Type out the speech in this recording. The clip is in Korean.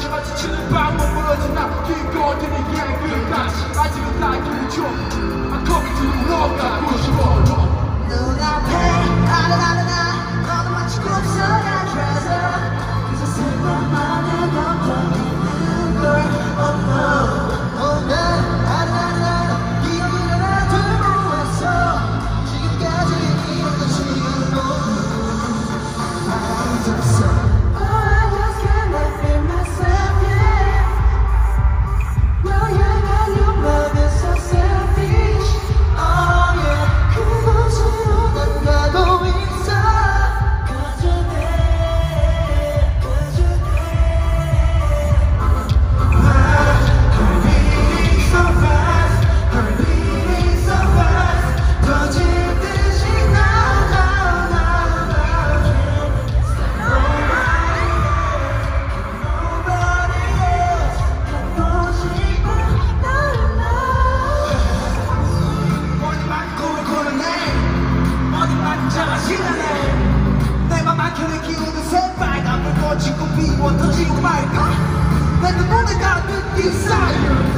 저같이 치는 방못 무너지나. 기꺼지는 게 끝까지 아직은 나 길죠. I'm coming to the world my God, that the Mother God be desired.